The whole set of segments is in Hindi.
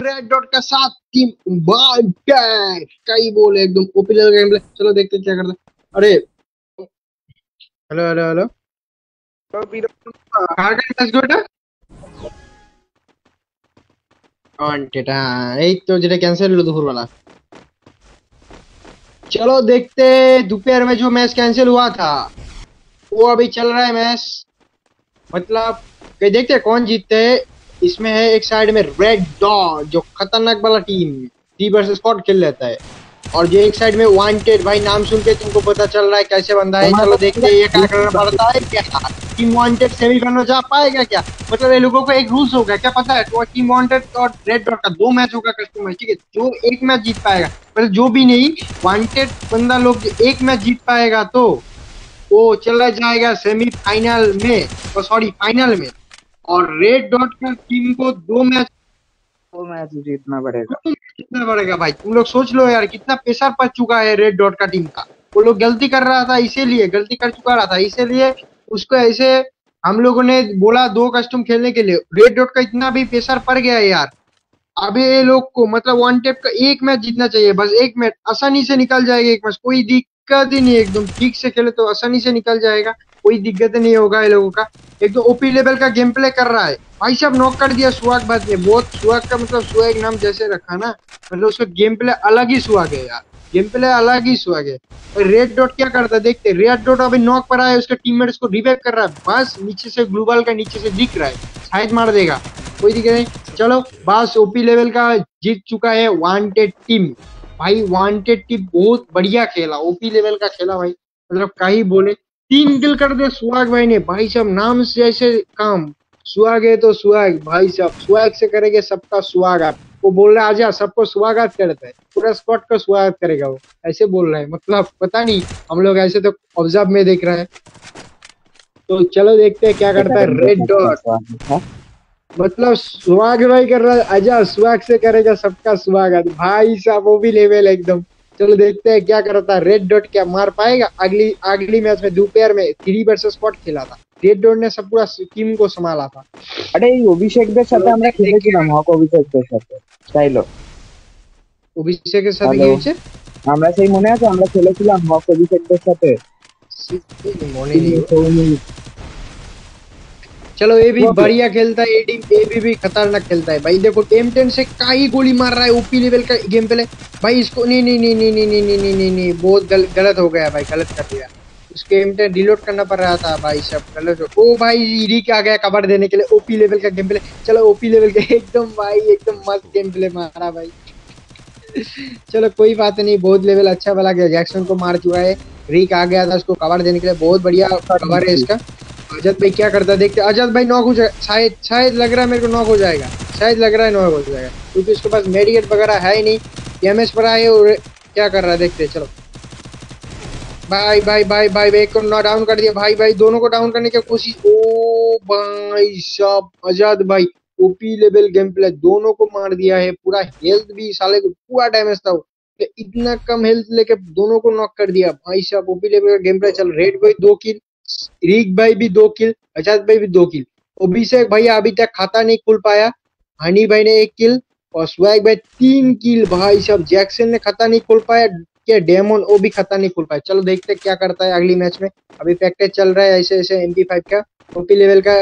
रेड डॉट का साथ टीम बाय कई बोल एकदम ओपी लेवल गेम प्ले चलो देखते हैं क्या करता है अरे हेलो हेलो हेलो কার কাছে আসবে ওটা वांटेड हाँ यही तो जेटा कैंसिल हुआ दोपहर चलो देखते दोपहर में जो मैच कैंसिल हुआ था वो अभी चल रहा है मैच मतलब देखते हैं कौन जीतते हैं इसमें है एक साइड में रेड डॉ जो खतरनाक वाला टीम टी वर्सेस स्कॉट खेल लेता है। और जो एक साइड में वांटेड भाई नाम सुन के तुमको पता चल रहा है कैसे बंदा है। चलो देखते हैं ये क्या करना पड़ता है क्या? टीम वांटेड सेमीफाइनल जा पाएगा क्या मतलब ये लोगों को एक रूल्स होगा क्या पता है तो टीम वांटेड और रेड डॉट का दो मैच होगा कस्टमर ठीक है? जो एक मैच जीत पाएगा। मतलब जो भी नहीं वांटेड बंदा लोग एक मैच जीत पाएगा तो वो चला जाएगा सेमीफाइनल में। सॉरी फाइनल में। और रेड डॉट का टीम को दो मैच दो मैच जीतना पड़ेगा। जीतना पड़ेगा भाई। तुम लोग सोच लो यार कितना प्रेशर पड़ चुका है रेड डॉट का टीम का। वो लोग गलती कर रहा था इसीलिए गलती कर चुका रहा था इसीलिए उसको ऐसे हम लोगों ने बोला दो कस्टम खेलने के लिए। रेड डॉट का इतना भी प्रेशर पड़ गया है यार। अभी ये लोग को मतलब वन टेप का एक मैच जीतना चाहिए बस एक मैच आसानी से निकल जाएगा एक मैच कोई दिक्कत ही नहीं एकदम। ठीक से खेले तो आसानी से निकल जाएगा। कोई दिक्कत नहीं होगा ये लोगों का। एक तो ओपी लेवल का गेम प्ले कर रहा है। भाई साहब नॉक कर दिया सुहाग बाद में बहुत सुहाग का मतलब सुहाग नाम जैसे रखा ना मतलब उसका गेम प्ले अलग ही सुहाग है यार। गेम प्ले अलग ही सुहाग है। और रेड डॉट क्या करता है, देखते रेड डॉट अभी नॉक पर आया उसके टीममेट्स को रिवाइव कर रहा है। बस नीचे से ग्लोबल का नीचे से दिख रहा है। शायद मार देगा। कोई दिक्कत नहीं। चलो, बस ओपी लेवल का जीत चुका है वांटेड टीम भाई वांटेड टीम बहुत बढ़िया खेला। ओपी लेवल का खेला भाई। मतलब कहीं बोले तीन किल कर दे सुहाग भाई ने। भाई साहब नाम से ऐसे काम। सुहाग है तो सुहाग। भाई साहब सुहाग से करेंगे सबका स्वागत वो बोल रहा आजा सबको स्वागत करता है। पूरा स्पॉट का स्वागत करेगा वो। ऐसे बोल रहा है। मतलब पता नहीं हम लोग ऐसे तो ऑब्ज़र्व में देख रहे हैं। तो चलो देखते हैं क्या करता है। रेड डॉट मतलब स्वाग भाई कर रहा है आजा स्वाग से करेगा सबका स्वागत भाई साहब वो भी लेवल एकदम। चलो देखते हैं क्या करता है रेड डॉट क्या मार पाएगा अगली अगली मैच में दोपहर में थ्री वर्सेस स्पॉट खेला था रेड डॉट ने सब पूरा टीम को संभाला था আরে এই অভিষেকদের সাথে আমরা খেলেছিলাম হক অভিষেকদের সাথে তাইলো অভিষেকের সাথে কি হয়েছে আমরা সেই মনে আছে আমরা খেলেছিলাম হক অভিষেকদের সাথে মনে নেই चलो ये भी बढ़िया खेलता है एडी ए भी, भी खतरनाक खेलता है। भाई देखो एम टेन से का ही गोली मार रहा है ओपी लेवल का गेम प्ले भाई इसको नहीं नहीं नहीं नहीं नहीं नहीं नहीं नहीं नहीं नहीं बहुत गल, गलत हो गया भाई गलत कर दिया। उसके एम टेन डिलोड करना पड़ रहा था भाई सब गलत हो ओ भाई री के आ गया कवर देने के लिए ओपी लेवल का गेम प्ले चलो ओपी लेवल का एकदम भाई एकदम मस्त गेम प्ले मारा भाई। चलो कोई बात नहीं बहुत लेवल अच्छा वाला गया जैक्सन को मार चुका है। रीक आ गया था उसको कवर देने के लिए बहुत बढ़िया कवर है इसका। अजद भाई क्या करता है, देखते अजद भाई नॉक हो। जाएगा शायद शायद लग रहा है मेरे को नॉक हो जाएगा। शायद लग रहा है नॉक हो जाएगा। क्योंकि उसके पास मेडिकेट वगैरह है ही नहीं। एम एस पर आए और क्या कर रहा है, देखते चलो। भाई भाई भाई भाई एक को डाउन कर दिया। भाई भाई, दोनों को डाउन करने की कोशिश। ओ भाई साहब आज़ाद भाई ओपी लेवल गेम प्ले दोनों को मार दिया है। पूरा हेल्थ भी साले को पूरा डैमेज था इतना कम हेल्थ लेके दोनों को नॉक कर दिया। भाई साहब ओपी लेवल का गेम प्ले चल रेड भाई दो किल रीक भाई भी दो किल अजाद भाई भी दो किल अभिषेक भाई अभी तक खाता नहीं, खुल पाया. हनी भाई ने एक किल और स्वैग भाई तीन किल भाई साहब जैक्सन ने खाता नहीं, खुल पाया. क्या डेमोन वो भी खाता नहीं, खुल पाया. चलो देखते क्या करता है अगली मैच में. अभी प्रैक्टिस चल रहा है ऐसे ऐसे एम फाइव का. ओपी लेवल का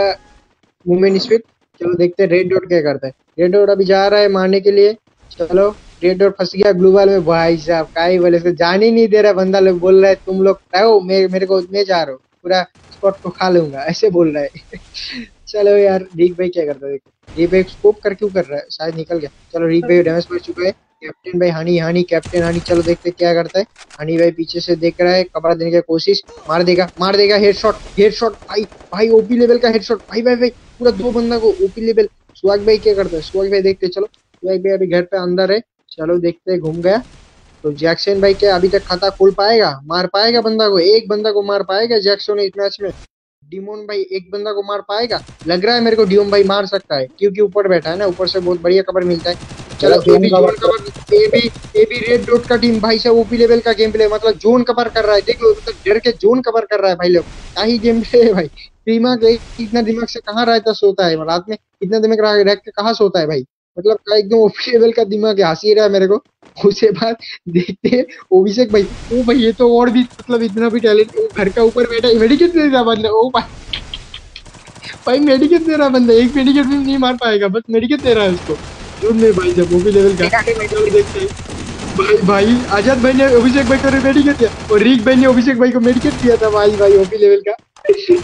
मूवमेंट स्पीड चलो देखते हैं रेड डॉट क्या करता है. रेड डॉट अभी जा रहा है मारने के लिए. चलो रेड डॉट फंस गया ग्लोबल में. भाई साहब का ही बोले जान ही नहीं दे रहा बंदा लोग, बोल रहा है, तुम लोग रहो मेरे को मैं जा रहा हूँ. पूरा स्पॉट को खा लूँगा, ऐसे बोल रहा है। चलो यार, रीक भाई क्या करता है देखो। रीक भाई स्कोप कर क्यों कर रहा है? शायद निकल गया। चलो रीक भाई डैमेज पड़ चुका है। कैप्टन भाई हनी हनी कैप्टन हनी चलो देखते क्या करता है। हनी भाई पीछे से देख रहा है, कपड़ा देने की कोशिश। मार देगा मार देगा हेडशॉट हेडशॉट भाई भाई ओपी लेवल का हेड हेडशॉट भाई भाई भाई, पूरा दो बंदा को ओपी लेवल सुहाग भाई क्या करता है? सुहाग भाई देखते चलो। सुहाग भाई अभी घर पे अंदर है। चलो देखते घूम गया। तो जैक्सन भाई क्या अभी तक खाता खोल पाएगा? मार पाएगा बंदा को? एक बंदा को मार पाएगा जैक्सन इस मैच में? डिमोन भाई एक बंदा को मार पाएगा? लग रहा है मेरे को डिमोन भाई मार सकता है। क्योंकि ऊपर बैठा है ना ऊपर से बहुत बढ़िया कवर मिलता है। चलो ए भी जोन कवर ए भी ए भी रेड डॉट का टीम भाई से ओपी लेवल का गेम प्ले मतलब जोन कवर कर रहा है। देख लो मतलब डर के जोन कवर कर रहा है भाई लोग। क्या ही गेम प्ले है भाई। दिमाग इतना दिमाग से कहाँ रहता सोता है? रात में इतना दिमाग रह के कहाँ सोता है भाई? मतलब का एकदम ओपी लेवल का दिमाग है हँसी रहा है मेरे को। उसके बाद देखते हैं अभिषेक भाई। ओ भाई ये तो और भी मतलब इतना भी टैलेंट घर का ऊपर बैठा मेडिकेट दे रहा बंदा ओ भाई। भाई मेडिकेट दे रहा बंदा एक मेडिकेट भी नहीं मार पाएगा बस मेडिकेट दे रहा है उसको। जो में भाई जब ओपी लेवल का देखते हैं। भाई भाई आज़ाद भाई ने अभिषेक भाई को मेडिकेट दिया और रिक भाई ने अभिषेक भाई को मेडिकेट दिया था भाई भाई ओपी लेवल का।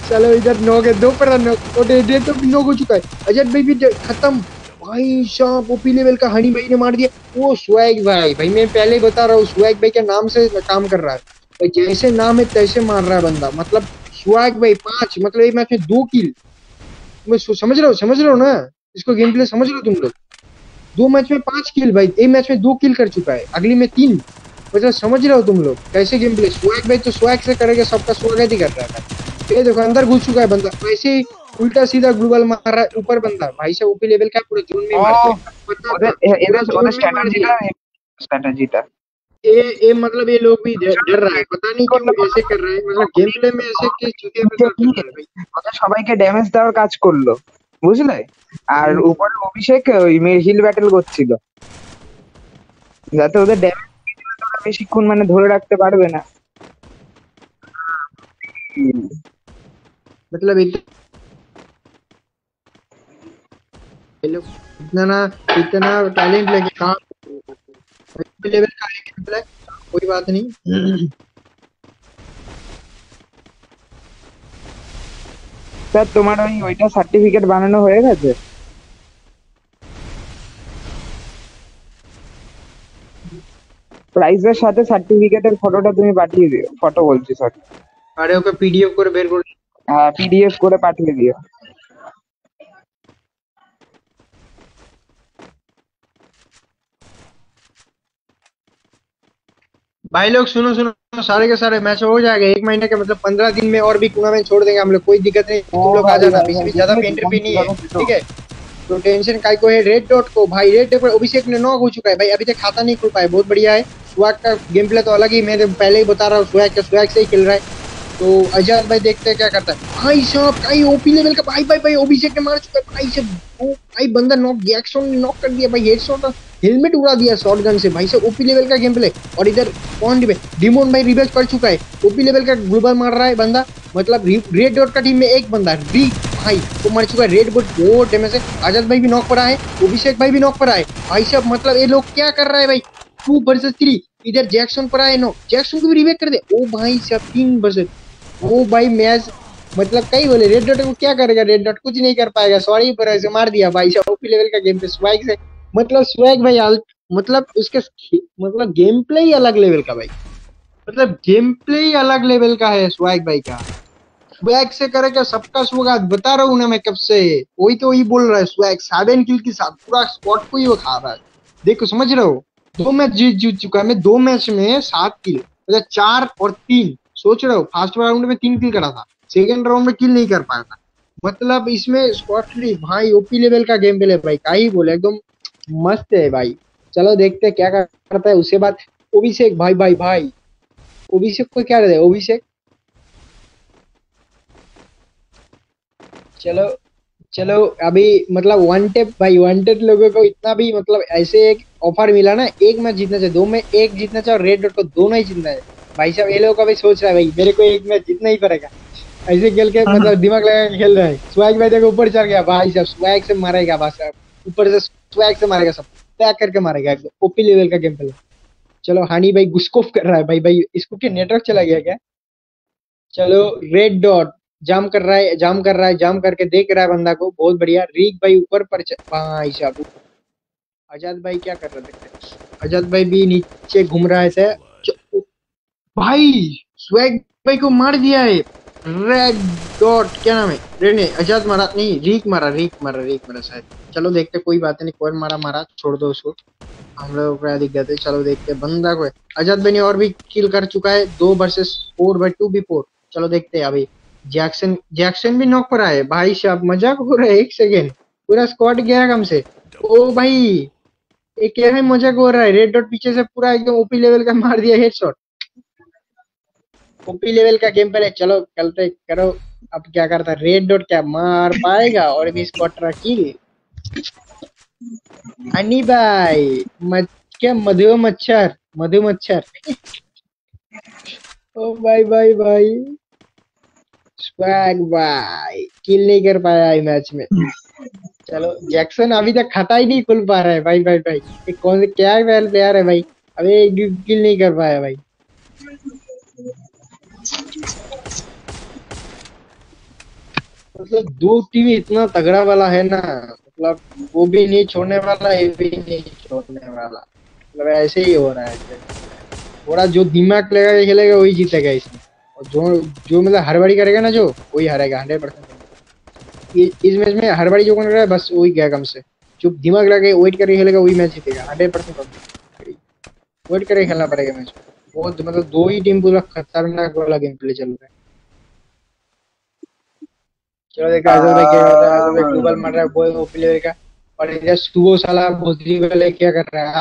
चलो इधर नौ के दो पर नॉक और डेढ़ तो नौ हो चुका है। अजय भाई भी खत्म। भाई साहब ओपी लेवल का हनी भाई ने मार दिया। वो स्वैग भाई। भाई, मैं पहले ही बता रहा हूँ, स्वैग भाई के नाम से काम कर रहा है। भाई, जैसे नाम है, तैसे मार रहा है बंदा। मतलब स्वैग भाई पाँच मतलब एक मैच में दो किल मैं समझ रहा हूँ, समझ रहा हूँ ना? इसको गेम प्ले समझ रहे हो तुम लोग? दो मैच में पाँच किल भाई। एक मैच में दो किल कर चुका है। अगली में तीन। मतलब समझ रहे हो तुम लोग? कैसे गेम प्ले स्वैग भाई तो स्वैग से करेगा, सबका स्वागत ही कर रहा था ये देखो, अंदर घुस चुका है बंदा। वैसे उल्टा सीधा ग्लूबल मार रहा है ऊपर बंदा भाई साहब ओपी लेवल का पूरे जोन में मारता है इधर उधर स्ट्रेटजी था स्ट्रेटजी था ए ए मतलब ये लोग भी डर रहा है पता नहीं क्यों ऐसे कर रहे हैं मतलब गेम प्ले में ऐसे কি চুকে মানে সবাইকে ড্যামেজ দেওয়ার কাজ করল বুঝলে আর উপরে অভিষেক ওই হিল ব্যাটল করছিল যাতে ওদের ড্যামেজ বেশিক্ষণ মানে ধরে রাখতে পারবে না मतलब इतना इतना टैलेंट लेके कहा लेवल का है कोई बात नहीं স্যার তোমার ওই ওইটা সার্টিফিকেট বানানো হয়ে গেছে প্রাইজের সাথে সার্টিফিকেটের ফটোটা তুমি পাঠিয়ে দিও ফটো বলছি সরি আরে ওকে পিডিএফ করে বের করে হ্যাঁ পিডিএফ করে পাঠিয়ে দিও भाई लोग सुनो सुनो सारे के सारे मैच हो जाएगा। एक महीने के मतलब पंद्रह दिन में और भी टूर्नामेंट छोड़ देंगे हम लोग। कोई दिक्कत नहीं। तुम लोग आ जाना बीच ज़्यादा पेंटर भी नहीं है। ठीक है? तो टेंशन काय को है? रेड डॉट को। भाई रेड डॉट पर अभिषेक ने नॉक हो चुका है। भाई अभी तक खाता नहीं खुल पाया। बहुत बढ़िया है। स्वैग का गेम प्ले तो अलग ही मैं पहले ही बता रहा हूँ। स्वैग का स्वैग से ही खेल रहा है। तो अजय भाई देखते हैं क्या करता है। भाई साहब भाई ओपी लेवल का भाई भाई भाई, अभिषेक ने मार चुका है। भाई से भाई बंदा नॉक जैक्सन ने नॉक कर दिया। भाई हेडशॉट हेलमेट उड़ा दिया शॉर्ट गन से। भाई से ओपी लेवल का गेम प्ले और इधर कौन पे डिमोन भाई रिवेज कर चुका है। ओपी लेवल का ग्लोबल मार रहा है बंदा। मतलब रेड डॉट का टीम में एक बंदा री भाई, वो मर चुका है। रेड बोट बहुत डैमेज है। आज़ाद भाई भी नॉक पड़ा है। अभिषेक भाई भी नॉक पड़ा है। भाई साहब मतलब ये लोग क्या कर रहा है भाई? टू वर्सेस थ्री इधर जैक्सन पड़ा है। नो जैक्सन को भी रिवेक कर दे। ओ भाई साहब, तीन वर्सेस ओ भाई, मैच मतलब कई बोले रेड डॉट को क्या करेगा? रेड डॉट कुछ नहीं कर पाएगा। सॉरी पर ऐसे मार दिया भाई। ओपी लेवल का गेम पे स्वाइग से। मतलब स्वैग भाई मतलब उसके मतलब गेम प्ले ही अलग लेवल का भाई। मतलब गेम प्ले ही अलग लेवल का है स्वैग भाई का। स्वैग से करेगा सबका स्वागत? बता रहा हूँ ना मैं कब से। वही तो वही बोल रहा है स्वैग सेवन किल के साथ पूरा स्पॉट को ही वो खा रहा है। देखो, समझ रहे हो? दो मैच जीत जीत चुका है। मैं दो मैच में सात किल मतलब चार और तीन। सोच रहे हो फ़र्स्ट राउंड में तीन किल करा था सेकेंड राउंड में किल नहीं कर पाया था। मतलब इसमें स्कॉटली भाई ओपी लेवल का गेम प्ले भाई का ही बोले, एकदम मस्त है भाई। चलो देखते हैं क्या करता है, उसके बाद अभिषेक भाई भाई भाई। अभिषेक को क्या रहता है अभिषेक चलो चलो, अभी मतलब वांटेड भाई वांटेड लोगों को इतना भी मतलब ऐसे एक ऑफ़र मिला ना, एक मैच जीतना चाहिए दो में एक जीतना चाहिए और रेड डॉट को दोनों ही जीतना है। भाई साहब ये लोगों का भी सोच रहा है भाई मेरे को एक मैच जीतना ही पड़ेगा। ऐसे खेल के मतलब दिमाग लगा के खेल रहा है। स्वैग भाई देखो ऊपर चढ़ गया। भाई साहब स्वैग से मारेगा बस ऊपर से स्वैग से मारेगा सब। पैक करके मारेगा एकदम ओपी लेवल का गेम प्ले चलो हानी भाई गुस्कोफ कर रहा है भाई भाई इसको क्या नेटवर्क चला गया क्या? चलो रेड डॉट जाम कर रहा है जाम कर रहा है जाम करके देख रहा है बंदा को। बहुत बढ़िया। रीक भाई ऊपर पर भाई साहब। आज़ाद भाई क्या कर रहे थे आज़ाद भाई भी नीचे घूम रहा है भाई, स्वैग भाई को मार दिया है। रेड डॉट क्या नाम है? रेड नहीं आज़ाद मारा नहीं, रीक मारा रीक मारा रीक मारा शायद चलो देखते कोई बात नहीं, कोई मारा मारा, छोड़ दो उसको। हम लोग क्या दिक्कत है? चलो देखते बंदा को आज़ाद भाई ने और भी किल कर चुका है, दो versus four by two B four चलो देखते हैं, अभी। जैक्सन जैक्सन भी नॉक पर आए भाई साहब, मज़ाक हो रहा है, एक सेकेंड पूरा स्क्वाड गया कम से। ओ भाई, ये क्या है, मज़ाक हो रहा है? रेड डॉट पीछे से पूरा एकदम ओपी लेवल का मार दिया हेडशॉट ओपी लेवल का गेम पहले चलो, चलते करो। अब क्या करता रेड डॉट क्या मार पाएगा? और भी स्क्वाड किल आणि भाई मच क्या मधु मच्छर? मधु मच्छर। ओ भाई भाई भाई स्वैग भाई किल नहीं कर पाया मैच में। चलो जैक्सन अभी तक खाता ही नहीं, खुल पा रहा है। भाई भाई भाई ये कौन से, क्या प्लेयर है भाई? अबे किल नहीं कर पाया भाई। मतलब दो टीम इतना तगड़ा वाला है ना मतलब वो भी नहीं छोड़ने वाला, ये भी नहीं छोड़ने वाला। मतलब ऐसे ही हो रहा है। थोड़ा जो दिमाग लगा खेलेगा, वही जीतेगा इसमें। और जो जो मतलब हड़बड़ी करेगा ना जो, वही हारेगा हंड्रेड परसेंट इस मैच में हड़बड़ी जो कर है, बस वही गया कम से। जो दिमाग लगा वेट करके खेलेगा, वही मैच जीतेगा हंड्रेड परसेंट वेट करके खेलना पड़ेगा मैच बहुत मतलब दो ही टीम पूरा खतरनाक वाला गेम प्ले चल रहा है। चलो देख राजू ने क्या कर रहा है रहा है बॉय ओपी लेवल और इधर सुबो साला भोसरी वाले क्या कर रहा है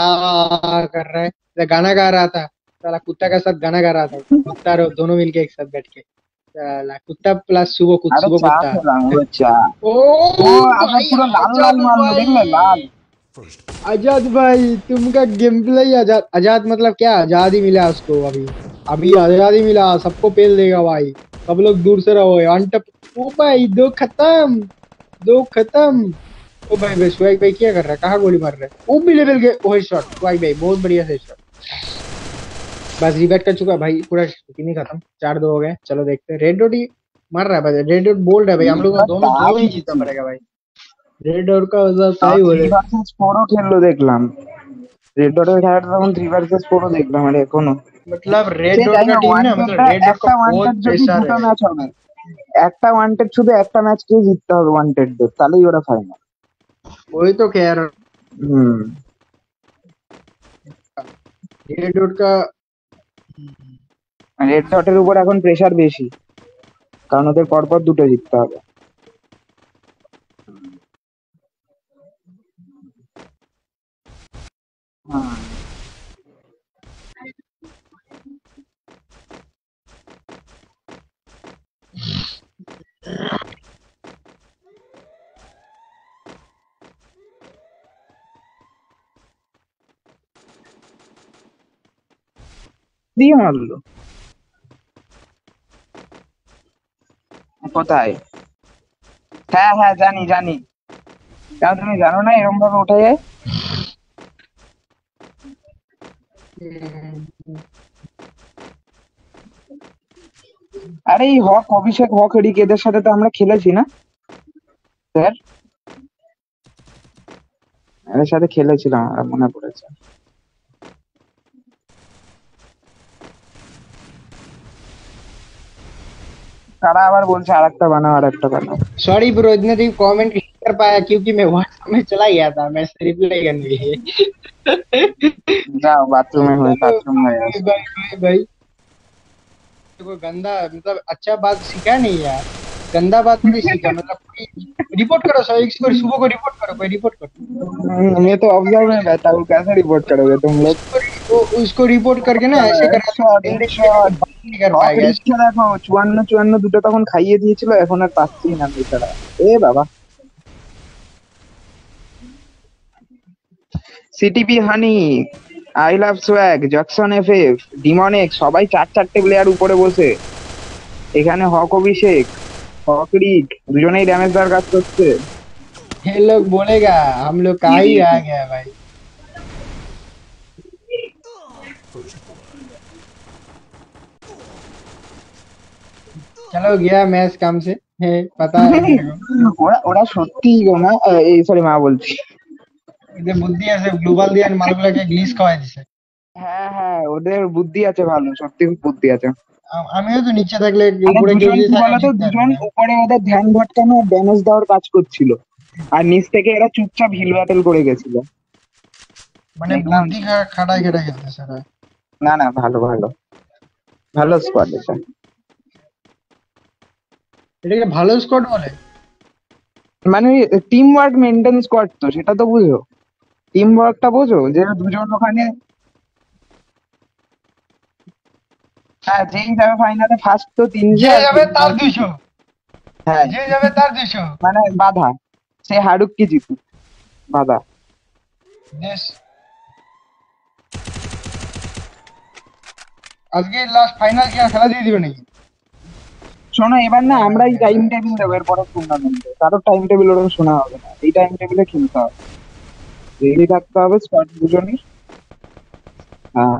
आ कर रहा है इधर गाना गा रहा था साला कुत्ता के साथ गाना गा रहा था कुत्ता और दोनों मिलके एक साथ बैठ के साला कुत्ता प्लस सुबह कुत्ता सुबह कुत्ता ओ अब पूरा लाल लाल मार देख ले लाल आज़ाद भाई तुमका गेम प्ले आज़ाद आज़ाद मतलब क्या आज़ादी मिला उसको अभी अभी आज़ादी मिला सबको पेल देगा भाई सब लोग दूर से रहो अनटप ओ भाई दो खत्म दो खत्म ओ भाई भाई सुहाग भाई क्या कर रहा है कहाँ गोली मार रहा है ओ भी लेवल के ओ शॉट सुहाग भाई बहुत बढ़िया से शॉट बस रिबेट कर चुका भाई पूरा टीम ही खत्म चार दो हो गए चलो देखते हैं रेड डॉट ही मार रहा है भाई रेड डॉट बोल रहा है भाई हम लोग को दोनों दोनों ही जीतना पड़ेगा भाई रेड डॉट का मतलब सही থ্রি बोले ভার্সেস ফোরও খেললো দেখলাম রেড ডটের খেলাটা তখন থ্রি ভার্সেস ফোরও দেখলাম আর এখনো मतलब रेड সে डॉट যাই का হোক टीम ना मतलब ওয়ান্টেডটা रेड डॉट একটা का बहुत ওয়ান্টেড যদি प्रेशर দুটো है ম্যাচ হবে একটা ওয়ান্টেড শুধু একটা ম্যাচকেই জিততে হবে ওয়ান্টেডদের তাহলেই ওরা ফাইনাল ওই তো কে আর হুম। রেড ডট রেড ডটের উপর এখন প্রেসার বেশি কারণ ওদের পরপর দুটো জিততে হবে। হ্যাঁ দিয়ে মারলো। কোথায়? হ্যাঁ হ্যাঁ জানি জানি। কেন তুমি জানো না এরকম ভাবে ওঠা যায়? আরে এই হক অভিষেক হক রিক এদের সাথে তো আমরা খেলেছি না স্যার এদের সাথে খেলেছিলাম আমার মনে পড়েছে তারা আবার বলছে আর একটা বানাও আর একটা বানাও सॉरी ब्रो इतने दिन कमेंट नहीं कर पाया क्योंकि मैं व्हाट्सएप में चला गया था मैं रिप्लाई करने के लिए যাও বাথরুমে হয়ে বাথরুম হয়ে भाई গেছে भाई भाई भाई कोई गंदा मतलब अच्छा बात सीखा नहीं यार गंदा बात नहीं सीखा मतलब कोई रिपोर्ट करो सर इसको सुबह को रिपोर्ट करो कोई रिपोर्ट करो हम्म, ये तो ऑब्जर्व में रहता हूँ कैसे रिपोर्ट करोगे तुम लोग उसको उसको रिपोर्ट करके ना ऐसे करा Headshot, headshot। नहीं कर হক पाएगा রিককে দেখো চুয়ান্ন চুয়ান্ন দুটো তখন খাইয়ে দিয়েছিল এখন আর পাচ্ছি না বেচারা এ বাবা CTP honey I love swag Jackson F F ডিমনেক সবাই চার চারটে প্লেয়ার উপরে বসে এখানে হক অভিষেক হক রিক দুজনেই ড্যামেজ দেওয়ার কাজ করছে ये लोग बोलेगा हम लोग का ही आ गया भाई चलो गया मैच काम से है पता है मेरे को ওরা ওরা সত্যি গো না এই সরি মা বলছি এদের বুদ্ধি আছে গ্লোবাল দিয়ে মালগুলোকে গ্লিচ খাওয়াই দিছে। হ্যাঁ হ্যাঁ ওদের বুদ্ধি আছে ভালো সত্যি বুদ্ধি আছে। আমিও তো নিচে থাকলে উপরে দুজন। উপরে ওদের ধ্যান ভটকানো ড্যামেজ দেওয়ার কাজ করছিল। আর নিচ থেকে এরা চুপচাপ হিল ব্যাটেল করে গেছিল। মানে। বুদ্ধি খাটাই খাটাই খেলতেছে না না ভালো ভালো। ভালো স্কোয়াড এটা। এটাকে ভালো স্কোয়াড বলে? মানে টিম ওয়ার্ক মেনটেন স্কোয়াড তো সেটা তো বুঝো। টিম ওয়ার্কটা বোঝো যে দুজন ওখানে হ্যাঁ যেই যাবে ফাইনালে ফার্স্ট তো তিন যে যাবে তার দুশো। হ্যাঁ। যে যাবে তার দুশো। মানে বাধা। সে হারুক কি জিতুক? বাধা। আজকে লাস্ট ফাইনাল কি খেলা দিয়ে দিবে নাকি? শোনো এবার না আমরাই টাইম টেবিল দেবো এরপরে টুর্নামেন্টে কারোর টাইম টেবিল ওরকম শোনা হবে না। এই টাইম টেবিলে খেলতে হবে। রেডি থাকতে হবে স্কোয়াড দুজনই হ্যাঁ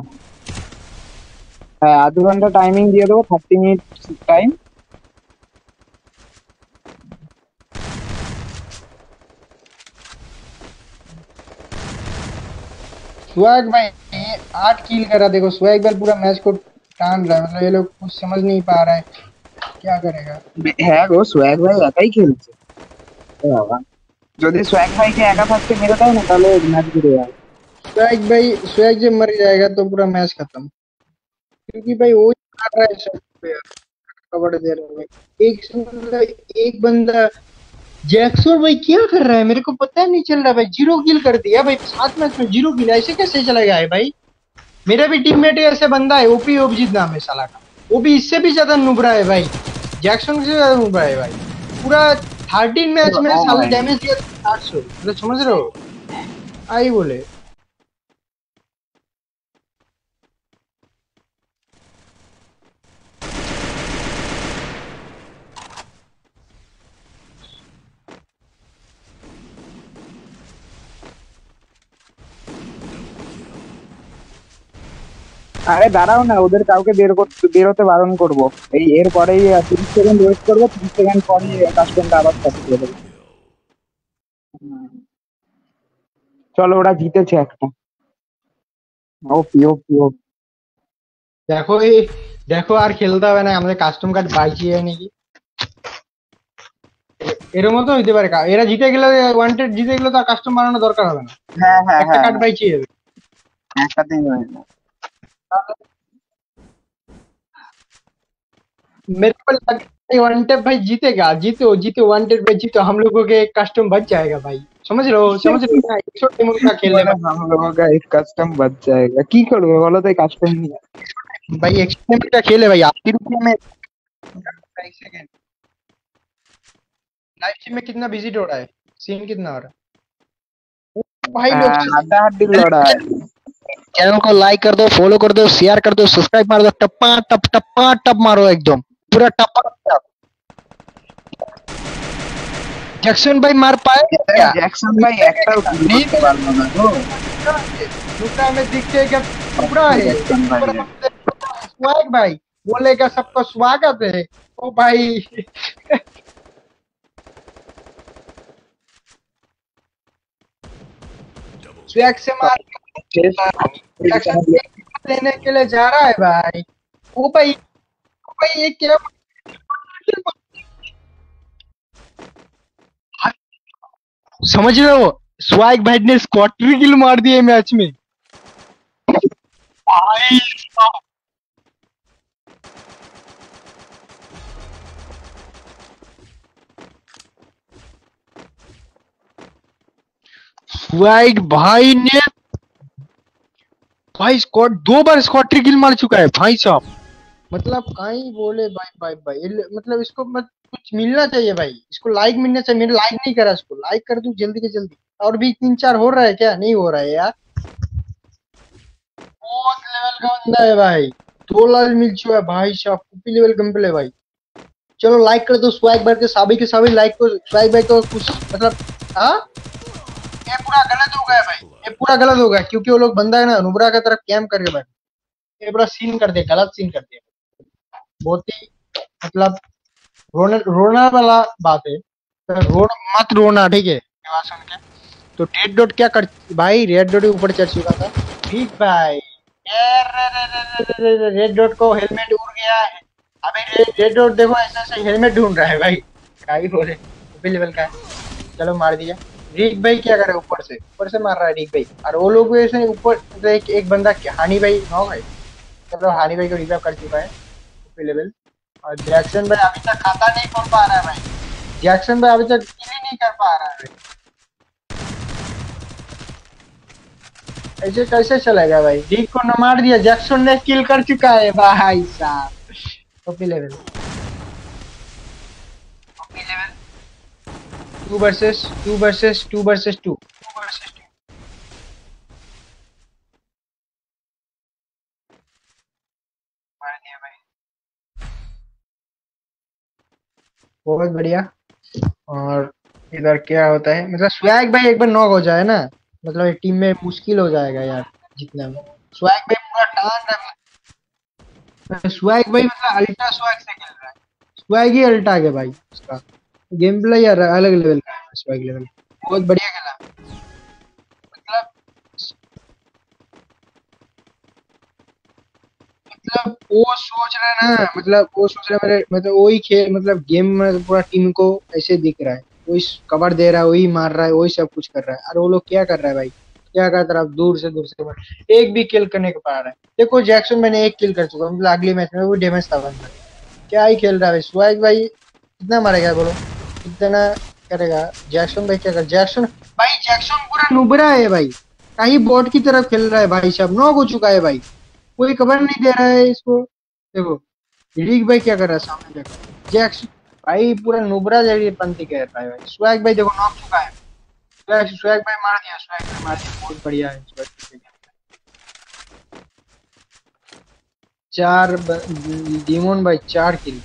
হ্যাঁ আধ ঘন্টা টাইমিং দিয়ে দেবো থার্টি মিনিট টাইম स्वैग भाई ये आठ किल करा देखो स्वैग भाई पूरा मैच को टान रहा है मतलब ये लोग कुछ समझ नहीं पा रहा है क्या करेगा হ্যাঁ গো সোয়াগ ভাই একাই খেলছে এ বাবা যদি সোয়াগ ভাইকে একা থাকতে মেরে দেয় না তাহলে ম্যাচ জিতে যাবে स्वैग भाई स्वैग जब मर जाएगा तो पूरा मैच खत्म क्योंकि भाई वो ही मार रहा है सब कवर दे रहा है भाई एक से मतलब एक बंदा जैक्सन भाई क्या कर रहा है मेरे को पता नहीं चल रहा भाई जीरो किल कर दिया भाई सात मैच में जीरो किल ऐसे कैसे चला गया है भाई मेरा भी टीममेट ऐसे बंदा है ओपी ओपजीत नाम है साला का वो भी इससे भी ज्यादा नुबरा है भाई जैक्सन से ज्यादा नुबरा है भाई पूरा थर्टीन मैच में Oh साला डैमेज दिया आठ सौ मतलब समझ रहे हो आई बोले আরে দাঁড়াও না ওদের কাউকে বের করতে বেরোতে বারণ করব। এই এর পরেই তিরিশ সেকেন্ড ওয়েট করব তিরিশ সেকেন্ড পরেই কাস্টমটা আবার স্টার্ট করে দেবো। চলো ওরা জিতেছে একটা। ওপি ওপি ওপি দেখো এই দেখো আর খেলতে হবে না আমাদের কাস্টম কার্ড পাইছি নাকি। এর মতো হইতে পারে এরা জিতে গেলে ওয়ান্টেড জিতে গেলে তো আর কাস্টম বানানো দরকার হবে না। হ্যাঁ হ্যাঁ একটা হ্যাঁ কার্ড পাইছি যাবে একসাথেই হয়ে যাবে। मेरे को लगता है वनटेप भाई जीतेगा जीतो जीतो वनटेप भाई जीतो हम लोगों के कस्टम बच जाएगा भाई समझ रहे हो समझ रहे हो ना एक सौ टीमों का खेल है মানে हम लोगों का एक कस्टम बच जाएगा কি করবে বলো তো কাস্টম নিয়ে भाई एक सौ टीमों का खेल है भाई आपकी रुपये में एक सेकंड लाइव स्ट्रीम में कितना विजिट हो रहा है सीन कितना हो रहा है ओ भाई लोग হাড্ডা হাড্ডি লড়াই चैनल को लाइक कर दो फॉलो कर दो शेयर कर दो सब्सक्राइब मार दो टप्पा टप टप्पा टप मारो एकदम पूरा टप्पा टप जैक्सन भाई मार पाए क्या জ্যাকসন ভাই একটাও কিল করতে পারলো না গো दूसरा में दिखेगा टुकड़ा है जैक्सन भाई स्वाग भाई बोलेगा सबका स्वागत है ओ भाई स्वैग से मार जैक्सन लेने के लिए जा रहा है भाई ओ भाई ओ भाई ये क्या समझ रहे हो स्वाग भाई ने स्क्वाटर किल मार दिए मैच में भाई। स्वाग भाई ने भाई स्क्वाड दो बार स्क्वाटर किल मार चुका है, भाई साहब। मतलब कहीं बोले, भाई भाई भाई मतलब इसको मत, कुछ मिलना चाहिए भाई। इसको लाइक मिलना चाहिए, मैंने लाइक नहीं करा इसको। लाइक कर दूँ जल्दी से जल्दी। और भी तीन चार हो रहा है क्या? नहीं हो रहा है यार। बहुत लेवल का बंदा है भाई। दो लाल मिल चुका है, भाई साहब कॉपी लेवल कम है भाई। चलो लाइक कर दो स्वैग भाई के सभी के सभी लाइक को स्वैग भाई को कुछ मतलब हाँ? ये पूरा गलत हो गया भाई। ये पूरा गलत हो गया, क्योंकि वो लोग बंदा है ना नुबरा की तरफ़ कैम करके बैठे। ये पूरा सीन कर दिया, गलत सीन कर दिया। बहुत ही मतलब रोना वाला बात है। तो रो मत रोना, ठीक है? तो रेड डॉट क्या कर, भाई रेड डॉट ऊपर चढ़ चुका था। ठीक भाई। रेड डॉट को हेलमेट उड़ गया है। अभी रेड डॉट देखो ऐसा ऐसा हेलमेट ढूंढ रहा है भाई। क्या ही बोले लेवल का है। चलो मार दिया। रिक भाई क्या करे ऊपर से? ऊपर से मार रहा है रिक भाई। और वो लोग ऐसे ऊपर एक, एक बंदा हानी भाई नो भाई। मतलब हानी भाई को रिवाइव कर चुका है। लेवल और जैक्सन भाई अभी तक खाता नहीं कर पा रहा है भाई। जैक्सन भाई अभी तक किल ही नहीं कर पा रहा है। ऐसे कैसे चलेगा भाई? रिक को न मार दिया। जैक्सन ने किल कर चुका है भाई साहब। OP level OP level two versus two versus two versus two. बहुत बढ़िया। और इधर क्या होता है? मतलब स्वैग भाई एक बार नॉक हो जाए ना मतलब एक टीम में मुश्किल हो जाएगा यार जितना भी। स्वैग भाई पूरा टांग रहा है। स्वैग भाई मतलब अल्टा स्वैग से खेल रहा है। स्वैग ही अल्टा है भाई उसका। गेम प्ले यार अलग लेवल का है स्वैग लेवल बहुत बढ़िया खेला। मतलब मतलब वो सोच रहा ना मतलब वो सोच रहा मेरे मतलब वही खेल मतलब गेम में पूरा टीम को ऐसे दिख रहा है। वही कवर दे रहा है, वही मार रहा है, वही सब कुछ कर रहा है। और वो लोग क्या कर रहा है भाई? क्या कर रहा है? दूर से दूर से एक भी किल करने को पा रहा है। देखो जैक्सन मैंने एक किल कर चुका मतलब अगले मैच में वो डैमेज था बंदा। क्या ही खेल रहा है भाई? स्वाग भाई, कितना मारेगा बोलो? कितना करेगा। जैक्सन भाई क्या कर जैक्सन भाई जैक्सन पूरा नुबरा है भाई। कहीं बॉट की तरफ़ खेल रहा है भाई सब नॉक हो चुका है भाई। कोई खबर नहीं दे रहा है इसको। देखो रिक भाई क्या कर रहा है सामने देखो। जैक्सन भाई पूरा नुबरा जैसी पंथी कह रहा है भाई। स्वैग भाई देखो नॉक चुका है। स्वैग स्वैग भाई मार दिया स्वैग भाई मार दिया। बहुत बढ़िया है स्वैग चार डीमोन भाई चार किल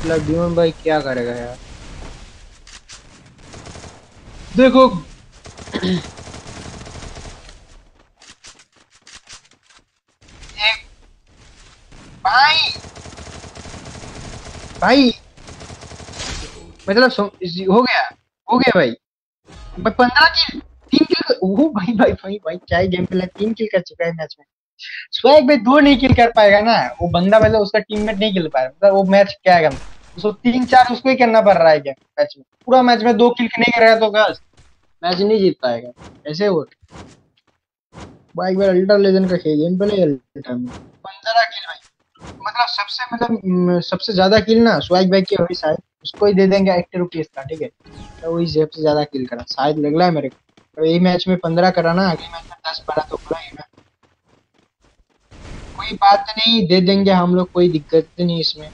मतलब डीमोन भाई क्या करेगा यार? देखो। भाई। भाई। मतलब हो गया। हो गया भाई। पंद्रह किल तीन किल ओ भाई भाई भाई भाई, क्या गेम प्ले तीन किल कर चुका है मैच में। स्वैग भाई दो नहीं किल कर पाएगा ना। वो बंदा मतलब उसका टीममेट नहीं किल पाएगा। मतलब वो मैच क्या है उसको तीन चार उसको ही करना पड़ रहा है क्या मैच में? पूरा मैच में दो किल नहीं करेगा तो बस मैच नहीं जीत पाएगा। ऐसे हो। भाई भाई अल्ट्रा लेजेंड का खेल गेम प्ले अल्ट्रा में। पंद्रह किल भाई। मतलब सबसे मतलब सबसे ज़्यादा किल ना स्वैग भाई की हुई शायद। उसको ही दे देंगे एट्टी रुपीज़ का, ठीक है? तो वही सबसे ज़्यादा किल करा। शायद लग रहा है मेरे को। तो यही मैच में पंद्रह करा ना, अगले मैच में दस करा तो पूरा ही ना। कोई बात नहीं, दे देंगे हम लोग, कोई दिक्कत नहीं इसमें।